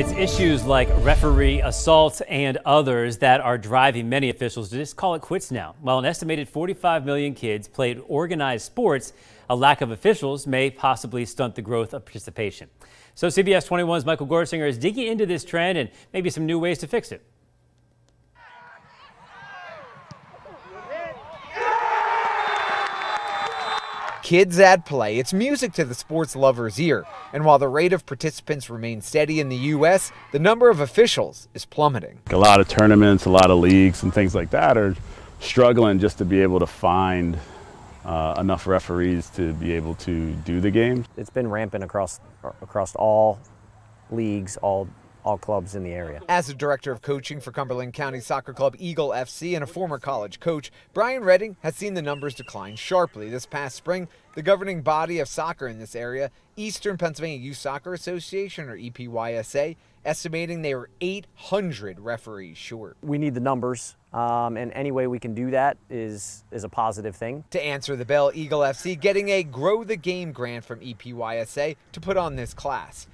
It's issues like referee assaults and others that are driving many officials to just call it quits now. While an estimated 45 million kids played organized sports, a lack of officials may possibly stunt the growth of participation. So CBS 21's Michael Gorsegner is digging into this trend and maybe some new ways to fix it. Kids at play. It's music to the sports lover's ear. And while the rate of participants remains steady in the U.S., the number of officials is plummeting. A lot of tournaments, a lot of leagues, and things like that are struggling just to be able to find uh, enough referees to be able to do the game. It's been rampant across across all leagues, all all clubs in the area. As the director of coaching for Cumberland County Soccer Club Eagle FC and a former college coach, Brian Redding has seen the numbers decline sharply. This past spring, the governing body of soccer in this area, Eastern Pennsylvania Youth Soccer Association, or EPYSA, estimating they were 800 referees short. We need the numbers, um, and any way we can do that is is a positive thing. To answer the bell, Eagle FC getting a Grow the Game grant from EPYSA to put on this class.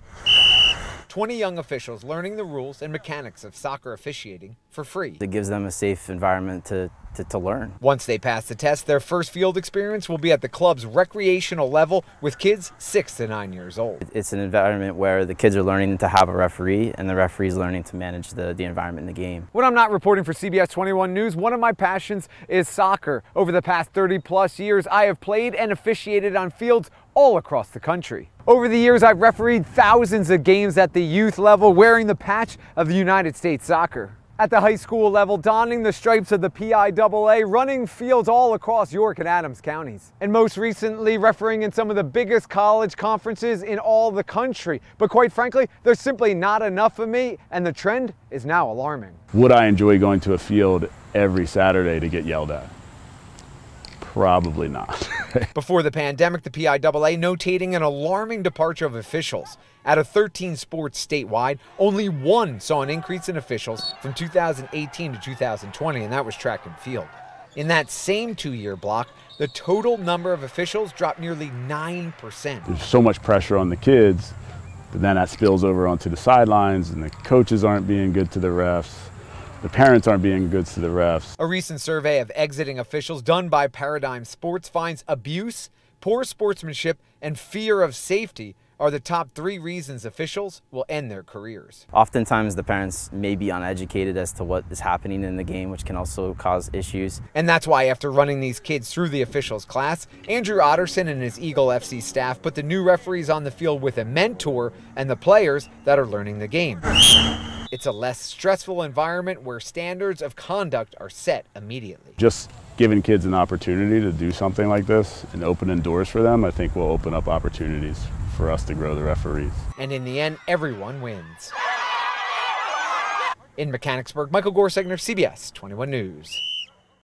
20 young officials learning the rules and mechanics of soccer officiating for free. It gives them a safe environment to, to, to, learn. Once they pass the test, their first field experience will be at the club's recreational level with kids 6 to 9 years old. It's an environment where the kids are learning to have a referee and the referee is learning to manage the, the environment in the game. When I'm not reporting for CBS 21 News, one of my passions is soccer. Over the past 30 plus years, I have played and officiated on fields all across the country. Over the years, I've refereed thousands of games at the youth level wearing the patch of the United States Soccer. At the high school level, donning the stripes of the PIAA, running fields all across York and Adams counties. And most recently, refereeing in some of the biggest college conferences in all the country. But quite frankly, there's simply not enough of me, and the trend is now alarming. Would I enjoy going to a field every Saturday to get yelled at? Probably not. Before the pandemic, the PIAA notating an alarming departure of officials. Out of 13 sports statewide, only one saw an increase in officials from 2018 to 2020, and that was track and field. In that same two year block, the total number of officials dropped nearly 9%. There's so much pressure on the kids, but then that spills over onto the sidelines, and the coaches aren't being good to the refs the parents aren't being good to the refs. A recent survey of exiting officials done by Paradigm Sports finds abuse, poor sportsmanship, and fear of safety are the top three reasons officials will end their careers. Oftentimes the parents may be uneducated as to what is happening in the game, which can also cause issues. And that's why after running these kids through the officials class, Andrew Otterson and his Eagle FC staff put the new referees on the field with a mentor and the players that are learning the game. It's a less stressful environment where standards of conduct are set immediately. Just giving kids an opportunity to do something like this and opening doors for them, I think will open up opportunities for us to grow the referees. And in the end, everyone wins. In Mechanicsburg, Michael Gorsegner, CBS 21 News.